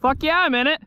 Fuck yeah, I'm in it.